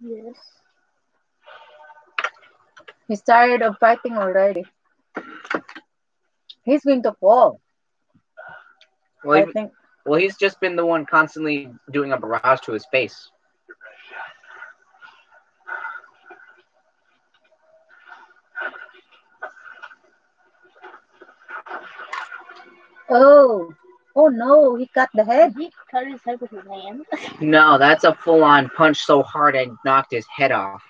Yes. He's tired of fighting already. He's going to fall. Well, I he, think. well, he's just been the one constantly doing a barrage to his face. Oh, oh no! He cut the head. Did he cut his head with his hand? No, that's a full-on punch so hard I knocked his head off.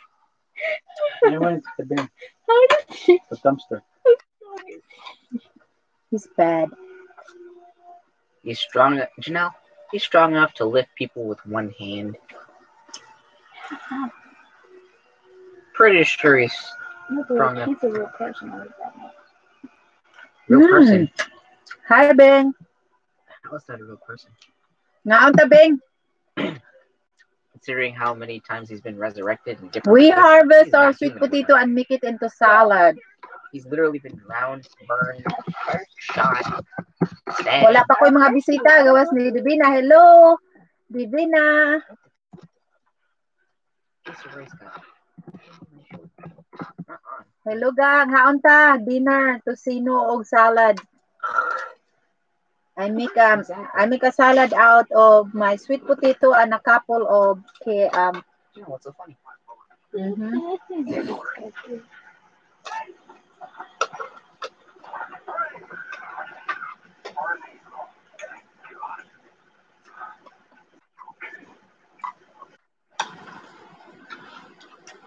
I went to the bin, How did he? the dumpster. He's bad. He's strong, Janelle. He's strong enough to lift people with one hand. Pretty sure he's No, Strong enough. he's a real person. I like that. a real Hmm. person. Hi, Bing. How is that a real person? Naunta, Bing. Considering how many times he's been resurrected in different. We ways, harvest our sweet potato and make it into salad. He's literally been drowned, burned, shot. Wala pa ko yung mga bisita. Gawas ni Divina. Hello, Divina. What's the race guy? Hello, gang. Haon ta. Dinner, tocino og salad. I make um I make a salad out of my sweet potato and a couple of okay, um You know what's so funny? mhm.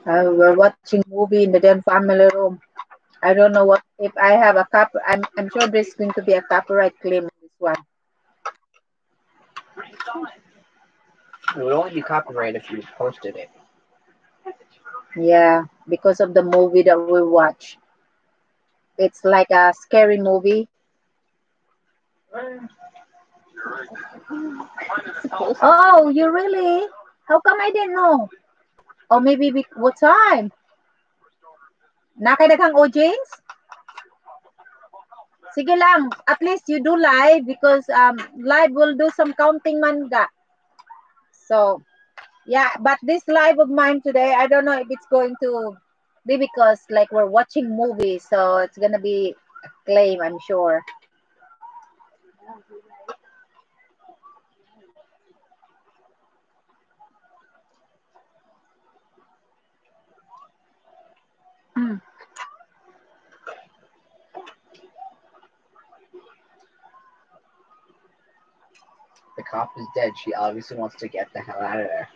Uh, we're watching movie in the damn family room. I don't know what if I have a cop. I'm I'm sure there's going to be a copyright claim one. It would only be copyright if you posted it. Yeah, because of the movie that we watch. It's like a scary movie. Oh, you really? How come I didn't know? Or maybe we, what time? Nakadaghang OJs? Sige lang, at least you do live because um live will do some counting manga. So, yeah, but this live of mine today, I don't know if it's going to be because like we're watching movies, so it's gonna be claim, I'm sure. The cop is dead. She obviously wants to get the hell out of there.